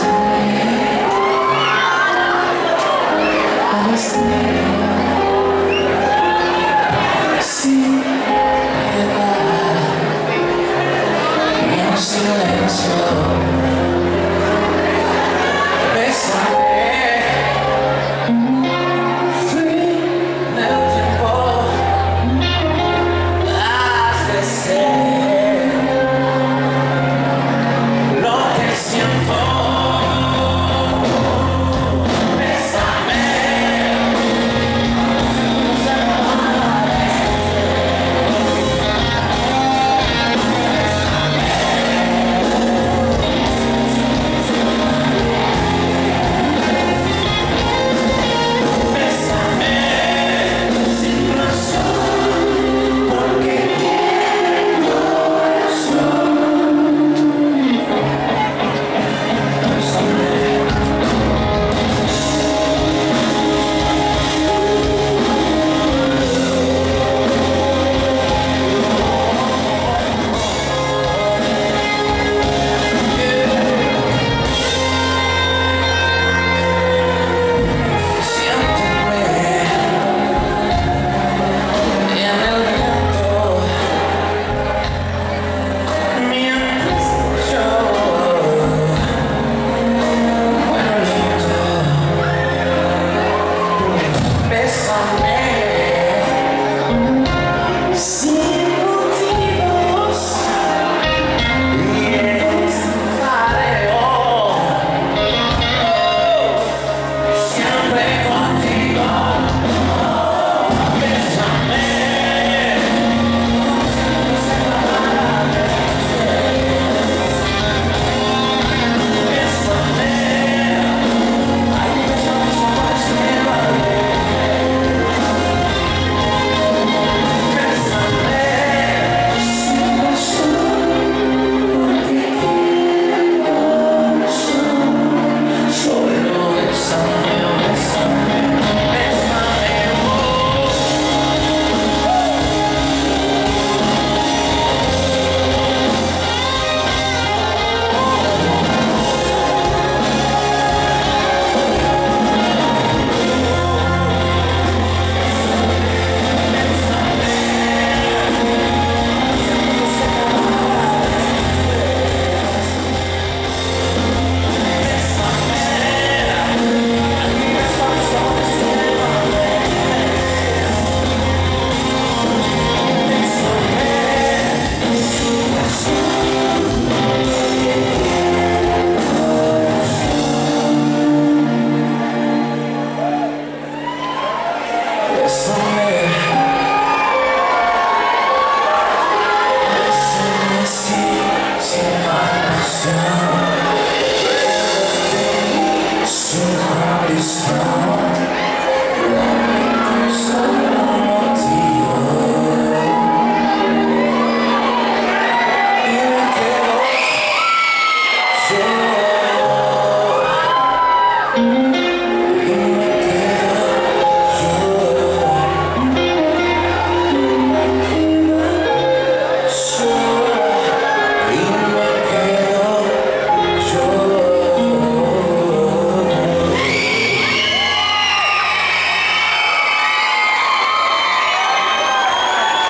this